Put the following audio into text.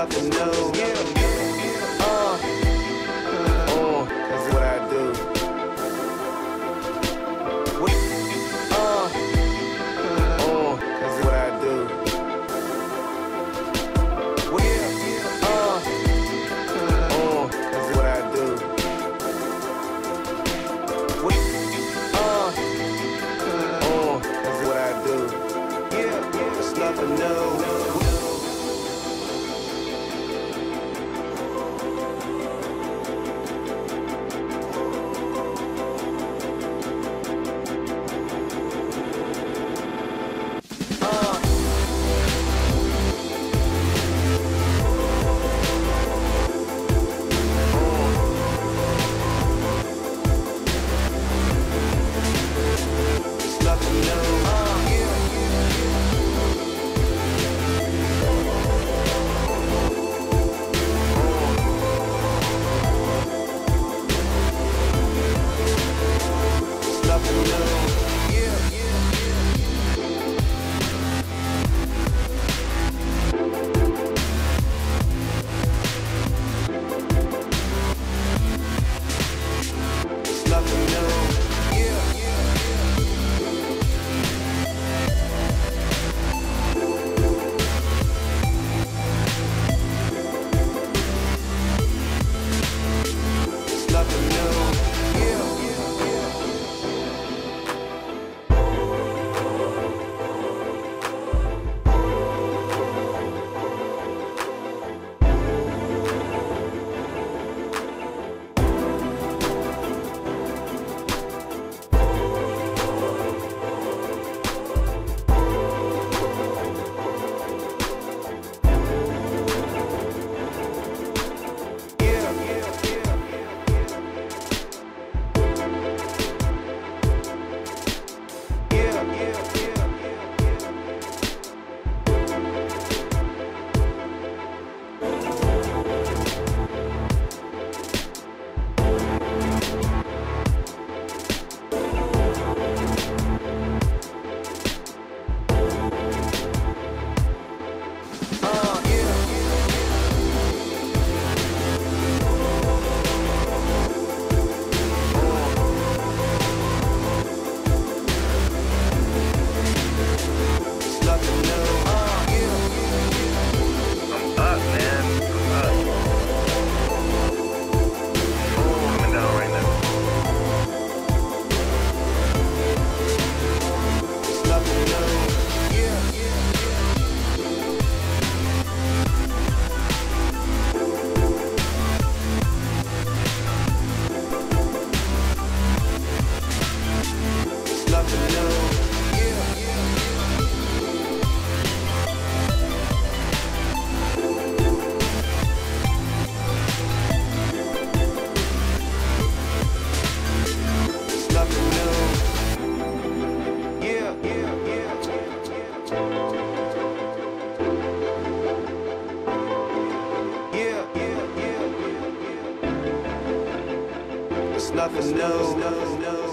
love to know. nothing new.